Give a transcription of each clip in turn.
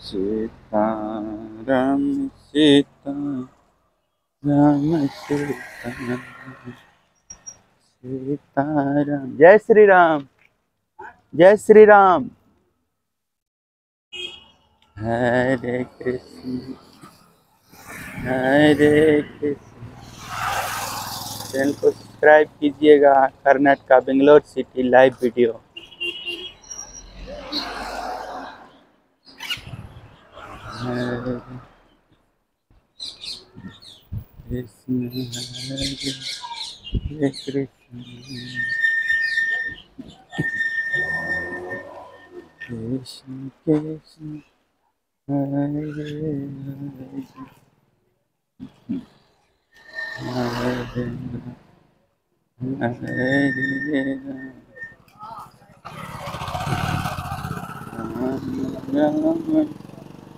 सीताराम सीता, राम सीताराम सीताराम। जय श्री राम जय श्री राम हरे कृष्ण हरे कृष्ण। चैनल को सब्सक्राइब कीजिएगा Karnataka Bangalore city live video. Hare Krishna Hare Krishna Krishna Krishna Hare Hare Hare Ram Ram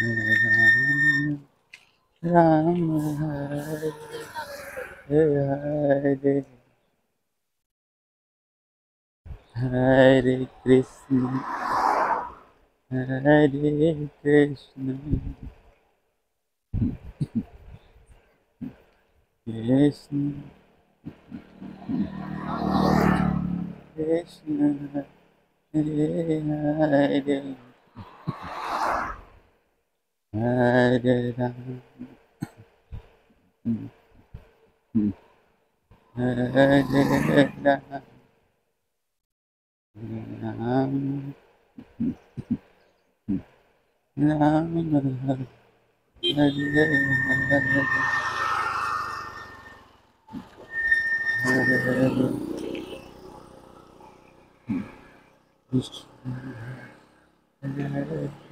Ram Ram Hare Hare Hare Krishna Hare Krishna Krishna Krishna Hare Hare Hare Ram. Hare Ram. Hare Hare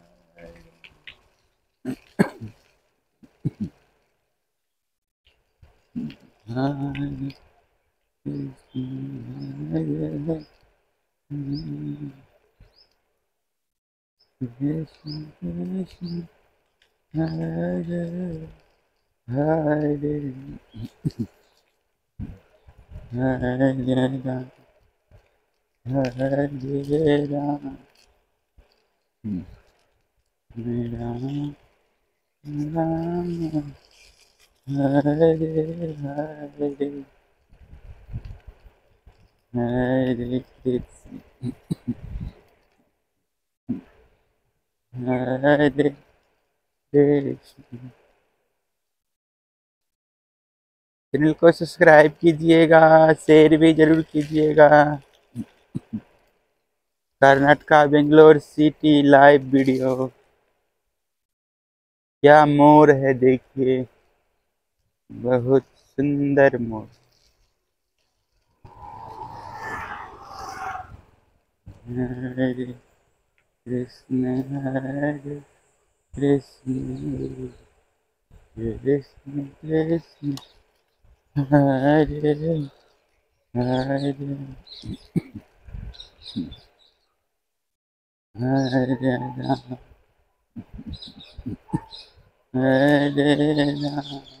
did. I did. I did. I Hare Ram Ram Hare Krishna Hare Krishna channel को subscribe कीजिएगा, share भी ज़रूर कीजिएगा। Karnataka Bangalore city live video. क्या मोर है देखिए। बहुत सुंदर मोर। हरे कृष्ण हरे कृष्ण कृष्ण कृष्ण, हरे हरे। हरे राम हरे Ram.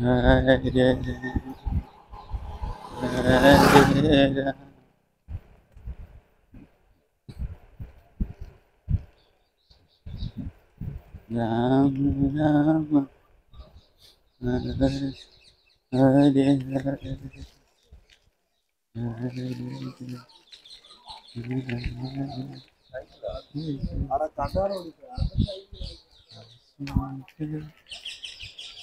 Ram Ram Hare Hare Hare Hare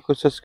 cosas